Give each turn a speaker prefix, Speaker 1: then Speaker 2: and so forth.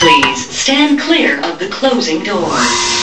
Speaker 1: Please stand clear of the closing doors.